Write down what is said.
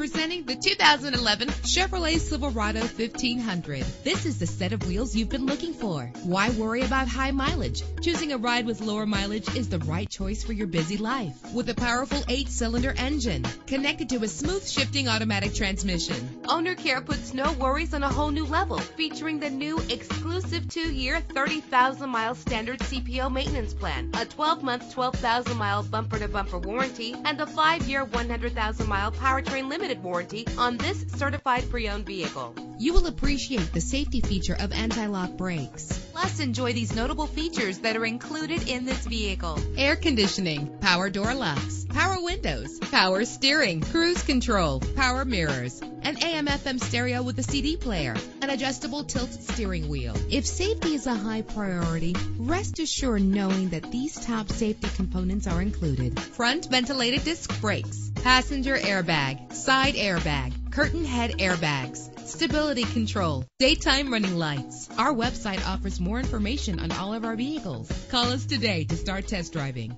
Presenting the 2011 Chevrolet Silverado 1500. This is the set of wheels you've been looking for. Why worry about high mileage? Choosing a ride with lower mileage is the right choice for your busy life. With a powerful eight-cylinder engine connected to a smooth shifting automatic transmission. Owner Care puts no worries on a whole new level, featuring the new exclusive two-year, 30,000-mile standard CPO maintenance plan, a 12-month, 12,000-mile bumper-to-bumper warranty, and a five-year, 100,000-mile powertrain limited warranty on this certified pre-owned vehicle. You will appreciate the safety feature of anti-lock brakes. Plus, enjoy these notable features that are included in this vehicle. Air conditioning, power door locks, power windows, power steering, cruise control, power mirrors, an AM FM stereo with a CD player, an adjustable tilt steering wheel. If safety is a high priority, rest assured knowing that these top safety components are included. Front ventilated disc brakes, passenger airbag, side airbag, curtain head airbags, stability control, daytime running lights. Our website offers more information on all of our vehicles. Call us today to start test driving.